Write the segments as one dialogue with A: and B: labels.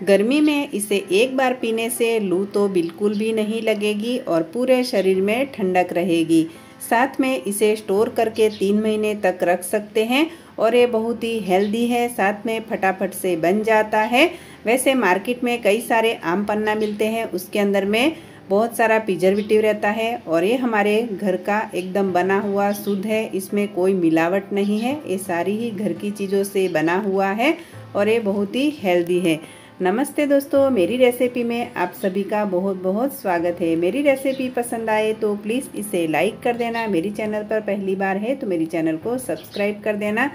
A: गर्मी में इसे एक बार पीने से लू तो बिल्कुल भी नहीं लगेगी और पूरे शरीर में ठंडक रहेगी। साथ में इसे स्टोर करके तीन महीने तक रख सकते हैं और ये बहुत ही हेल्दी है, साथ में फटाफट से बन जाता है। वैसे मार्केट में कई सारे आम पन्ना मिलते हैं, उसके अंदर में बहुत सारा प्रिजर्वेटिव रहता है और ये हमारे घर का एकदम बना हुआ शुद्ध है, इसमें कोई मिलावट नहीं है, ये सारी ही घर की चीज़ों से बना हुआ है और ये बहुत ही हेल्दी है। नमस्ते दोस्तों, मेरी रेसिपी में आप सभी का बहुत बहुत स्वागत है। मेरी रेसिपी पसंद आए तो प्लीज़ इसे लाइक कर देना। मेरी चैनल पर पहली बार है तो मेरी चैनल को सब्सक्राइब कर देना।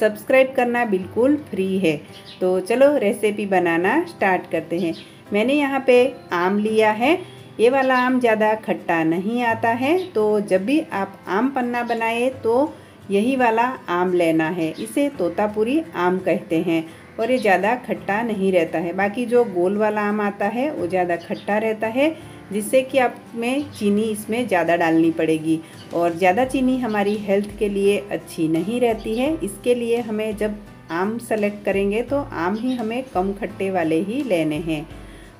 A: सब्सक्राइब करना बिल्कुल फ्री है। तो चलो रेसिपी बनाना स्टार्ट करते हैं। मैंने यहाँ पे आम लिया है। ये वाला आम ज़्यादा खट्टा नहीं आता है। तो जब भी आप आम पन्ना बनाए तो यही वाला आम लेना है। इसे तोतापुरी आम कहते हैं। और ये ज़्यादा खट्टा नहीं रहता है। बाकी जो गोल वाला आम आता है, वो ज़्यादा खट्टा रहता है, जिससे कि आप में चीनी इसमें ज़्यादा डालनी पड़ेगी। और ज़्यादा चीनी हमारी हेल्थ के लिए अच्छी नहीं रहती है। इसके लिए हमें जब आम सेलेक्ट करेंगे तो आम ही हमें कम खट्टे वाले ही लेने हैं।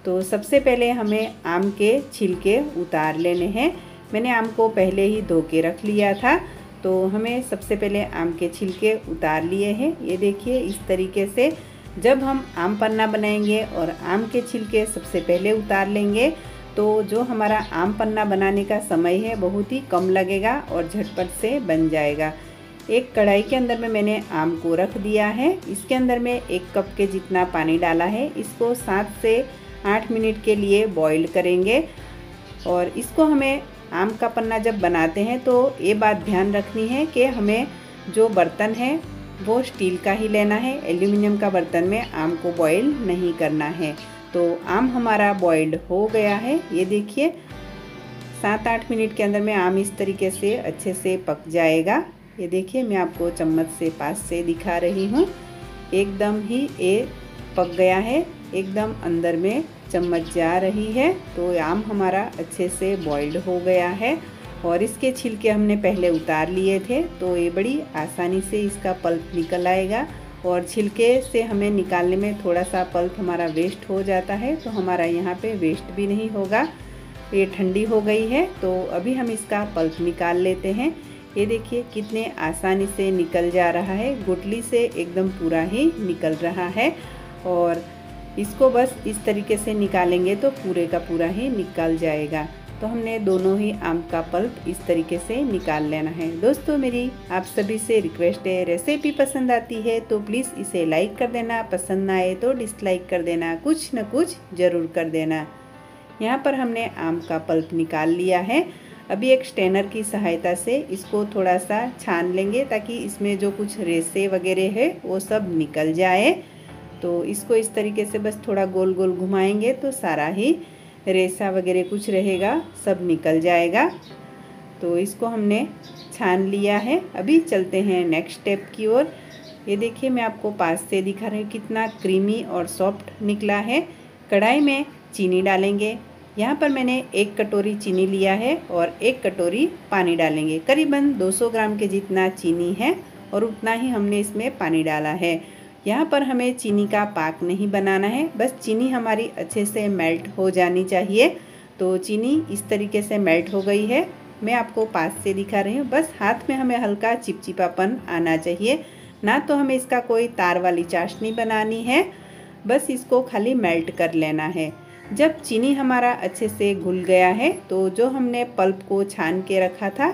A: तो सबसे पहले हमें आम के छिलके उतार लेने हैं। मैंने आम को पहले ही धो के रख लिया था तो हमें सबसे पहले आम के छिलके उतार लिए हैं। ये देखिए, इस तरीके से जब हम आम पन्ना बनाएँगे और आम के छिलके सबसे पहले उतार लेंगे तो जो हमारा आम पन्ना बनाने का समय है, बहुत ही कम लगेगा और झटपट से बन जाएगा। एक कढ़ाई के अंदर में मैंने आम को रख दिया है। इसके अंदर में एक कप के जितना पानी डाला है, इसको सात से आठ मिनट के लिए बॉईल करेंगे। और इसको हमें आम का पन्ना जब बनाते हैं तो ये बात ध्यान रखनी है कि हमें जो बर्तन है वो स्टील का ही लेना है, एल्यूमिनियम का बर्तन में आम को बॉईल नहीं करना है। तो आम हमारा बॉइल्ड हो गया है, ये देखिए। सात आठ मिनट के अंदर में आम इस तरीके से अच्छे से पक जाएगा। ये देखिए, मैं आपको चम्मच से पास से दिखा रही हूँ। एकदम ही ये पक गया है, एकदम अंदर में चम्मच जा रही है। तो आम हमारा अच्छे से बॉइल्ड हो गया है। और इसके छिलके हमने पहले उतार लिए थे तो ये बड़ी आसानी से इसका पल्प निकल आएगा और छिलके से हमें निकालने में थोड़ा सा पल्प हमारा वेस्ट हो जाता है तो हमारा यहाँ पे वेस्ट भी नहीं होगा। ये ठंडी हो गई है तो अभी हम इसका पल्प निकाल लेते हैं। ये देखिए कितने आसानी से निकल जा रहा है गुटली से एकदम पूरा ही निकल रहा है। और इसको बस इस तरीके से निकालेंगे तो पूरे का पूरा ही निकल जाएगा। तो हमने दोनों ही आम का पल्प इस तरीके से निकाल लेना है। दोस्तों, मेरी आप सभी से रिक्वेस्ट है रेसिपी पसंद आती है तो प्लीज़ इसे लाइक कर देना। पसंद ना आए तो डिसलाइक कर देना। कुछ न कुछ ज़रूर कर देना। यहाँ पर हमने आम का पल्प निकाल लिया है। अभी एक स्टेनर की सहायता से इसको थोड़ा सा छान लेंगे ताकि इसमें जो कुछ रेसे वगैरह है, वो सब निकल जाए। तो इसको इस तरीके से बस थोड़ा गोल गोल घुमाएँगे तो सारा ही रेसा वगैरह कुछ रहेगा, सब निकल जाएगा। तो इसको हमने छान लिया है। अभी चलते हैं नेक्स्ट स्टेप की ओर। ये देखिए, मैं आपको पास से दिखा रही हूँ कितना क्रीमी और सॉफ्ट निकला है। कढ़ाई में चीनी डालेंगे। यहाँ पर मैंने एक कटोरी चीनी लिया है और एक कटोरी पानी डालेंगे। करीबन 200 ग्राम के जितना चीनी है और उतना ही हमने इसमें पानी डाला है। यहाँ पर हमें चीनी का पाक नहीं बनाना है। बस चीनी हमारी अच्छे से मेल्ट हो जानी चाहिए। तो चीनी इस तरीके से मेल्ट हो गई है। मैं आपको पास से दिखा रही हूँ। बस हाथ में हमें हल्का चिपचिपापन आना चाहिए। ना तो हमें इसका कोई तार वाली चाशनी बनानी है। बस इसको खाली मेल्ट कर लेना है। जब चीनी हमारा अच्छे से घुल गया है तो जो हमने पल्प को छान के रखा था,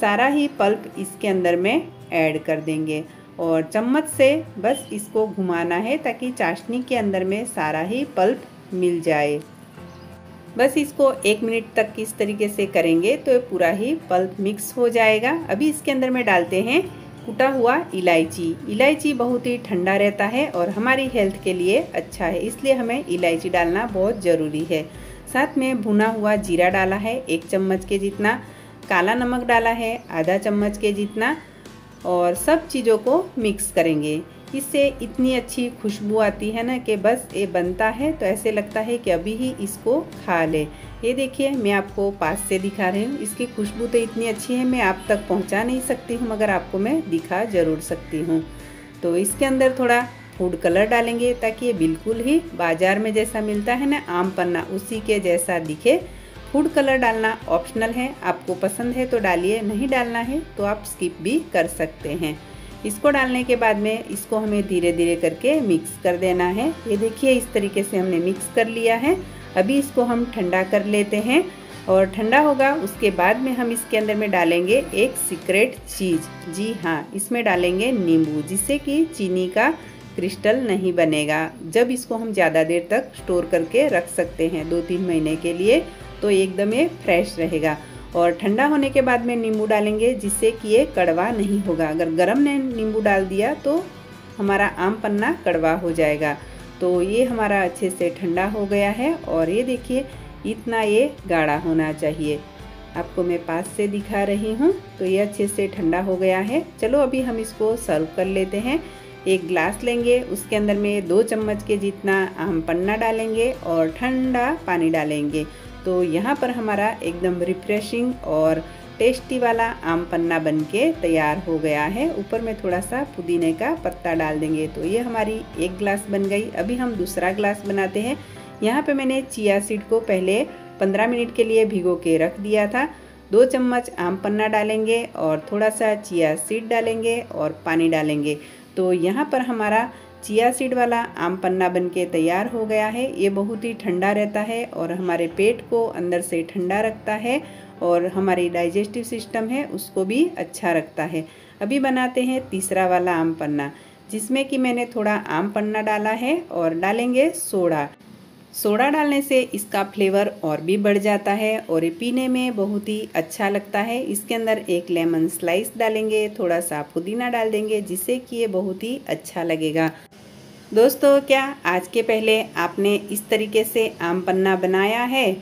A: सारा ही पल्प इसके अंदर में ऐड कर देंगे। और चम्मच से बस इसको घुमाना है ताकि चाशनी के अंदर में सारा ही पल्प मिल जाए। बस इसको एक मिनट तक इस तरीके से करेंगे तो पूरा ही पल्प मिक्स हो जाएगा। अभी इसके अंदर में डालते हैं कुटा हुआ इलायची। इलायची बहुत ही ठंडा रहता है और हमारी हेल्थ के लिए अच्छा है, इसलिए हमें इलायची डालना बहुत ज़रूरी है। साथ में भुना हुआ जीरा डाला है, एक चम्मच के जितना, काला नमक डाला है, आधा चम्मच के जितना और सब चीज़ों को मिक्स करेंगे। इससे इतनी अच्छी खुशबू आती है ना कि बस ये बनता है तो ऐसे लगता है कि अभी ही इसको खा ले। ये देखिए, मैं आपको पास से दिखा रही हूँ। इसकी खुशबू तो इतनी अच्छी है, मैं आप तक पहुँचा नहीं सकती हूँ, मगर आपको मैं दिखा ज़रूर सकती हूँ। तो इसके अंदर थोड़ा फ़ूड कलर डालेंगे ताकि ये बिल्कुल ही बाज़ार में जैसा मिलता है ना, आम पन्ना उसी के जैसा दिखे। फ़ूड कलर डालना ऑप्शनल है। आपको पसंद है तो डालिए, नहीं डालना है तो आप स्किप भी कर सकते हैं। इसको डालने के बाद में इसको हमें धीरे धीरे करके मिक्स कर देना है। ये देखिए, इस तरीके से हमने मिक्स कर लिया है। अभी इसको हम ठंडा कर लेते हैं और ठंडा होगा, उसके बाद में हम इसके अंदर में डालेंगे एक सीक्रेट चीज़। जी हाँ इसमें डालेंगे नींबू, जिससे कि चीनी का क्रिस्टल नहीं बनेगा। जब इसको हम ज़्यादा देर तक स्टोर करके रख सकते हैं दो तीन महीने के लिए तो एकदम ये फ्रेश रहेगा। और ठंडा होने के बाद में नींबू डालेंगे, जिससे कि ये कड़वा नहीं होगा। अगर गर्म ने नींबू डाल दिया तो हमारा आम पन्ना कड़वा हो जाएगा। तो ये हमारा अच्छे से ठंडा हो गया है और ये देखिए, इतना ये गाढ़ा होना चाहिए। आपको मैं पास से दिखा रही हूँ तो ये अच्छे से ठंडा हो गया है। चलो अभी हम इसको सर्व कर लेते हैं। एक ग्लास लेंगे, उसके अंदर में दो चम्मच के जितना आम पन्ना डालेंगे और ठंडा पानी डालेंगे। तो यहाँ पर हमारा एकदम रिफ्रेशिंग और टेस्टी वाला आम पन्ना बन के तैयार हो गया है। ऊपर में थोड़ा सा पुदीने का पत्ता डाल देंगे तो ये हमारी एक ग्लास बन गई। अभी हम दूसरा ग्लास बनाते हैं। यहाँ पे मैंने चिया सीड को पहले 15 मिनट के लिए भिगो के रख दिया था। दो चम्मच आम पन्ना डालेंगे और थोड़ा सा चिया सीड डालेंगे और पानी डालेंगे। तो यहाँ पर हमारा चिया सीड वाला आम पन्ना बन के तैयार हो गया है। ये बहुत ही ठंडा रहता है और हमारे पेट को अंदर से ठंडा रखता है और हमारी डाइजेस्टिव सिस्टम है, उसको भी अच्छा रखता है। अभी बनाते हैं तीसरा वाला आम पन्ना, जिसमें कि मैंने थोड़ा आम पन्ना डाला है और डालेंगे सोडा। सोडा डालने से इसका फ्लेवर और भी बढ़ जाता है और ये पीने में बहुत ही अच्छा लगता है। इसके अंदर एक लेमन स्लाइस डालेंगे, थोड़ा सा पुदीना डाल देंगे, जिससे कि ये बहुत ही अच्छा लगेगा। दोस्तों, क्या आज के पहले आपने इस तरीके से आम पन्ना बनाया है?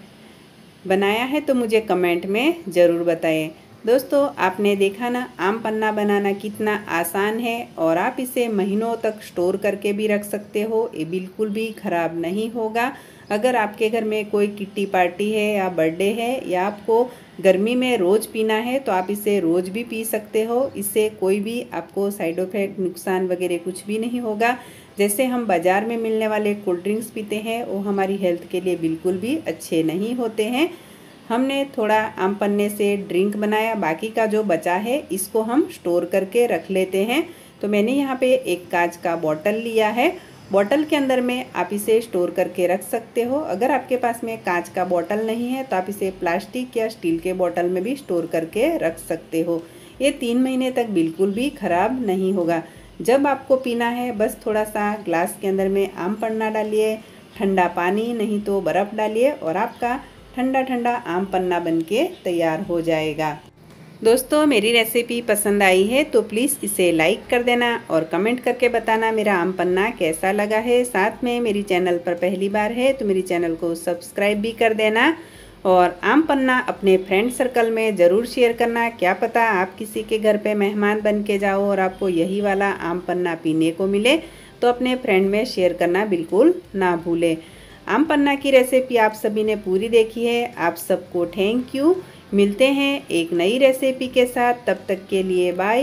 A: बनाया है तो मुझे कमेंट में ज़रूर बताएँ। दोस्तों, आपने देखा ना, आम पन्ना बनाना कितना आसान है और आप इसे महीनों तक स्टोर करके भी रख सकते हो। ये बिल्कुल भी ख़राब नहीं होगा। अगर आपके घर में कोई किट्टी पार्टी है या बर्थडे है या आपको गर्मी में रोज़ पीना है तो आप इसे रोज़ भी पी सकते हो। इससे कोई भी आपको साइड इफ़ेक्ट, नुकसान वगैरह कुछ भी नहीं होगा। जैसे हम बाज़ार में मिलने वाले कोल्ड ड्रिंक्स पीते हैं, वो हमारी हेल्थ के लिए बिल्कुल भी अच्छे नहीं होते हैं। हमने थोड़ा आम पन्ने से ड्रिंक बनाया, बाकी का जो बचा है, इसको हम स्टोर करके रख लेते हैं। तो मैंने यहाँ पे एक कांच का बॉटल लिया है। बॉटल के अंदर में आप इसे स्टोर करके रख सकते हो। अगर आपके पास में कांच का बॉटल नहीं है तो आप इसे प्लास्टिक या स्टील के बॉटल में भी स्टोर करके रख सकते हो। ये तीन महीने तक बिल्कुल भी ख़राब नहीं होगा। जब आपको पीना है, बस थोड़ा सा ग्लास के अंदर में आम पन्ना डालिए, ठंडा पानी, नहीं तो बर्फ़ डालिए और आपका ठंडा ठंडा आम पन्ना बन के तैयार हो जाएगा। दोस्तों, मेरी रेसिपी पसंद आई है तो प्लीज़ इसे लाइक कर देना और कमेंट करके बताना मेरा आम पन्ना कैसा लगा है। साथ में मेरी चैनल पर पहली बार है तो मेरी चैनल को सब्सक्राइब भी कर देना और आम पन्ना अपने फ्रेंड सर्कल में ज़रूर शेयर करना। क्या पता आप किसी के घर पे मेहमान बन के जाओ और आपको यही वाला आम पन्ना पीने को मिले तो अपने फ्रेंड में शेयर करना बिल्कुल ना भूलें। आम पन्ना की रेसिपी आप सभी ने पूरी देखी है। आप सबको थैंक यू मिलते हैं एक नई रेसिपी के साथ। तब तक के लिए बाय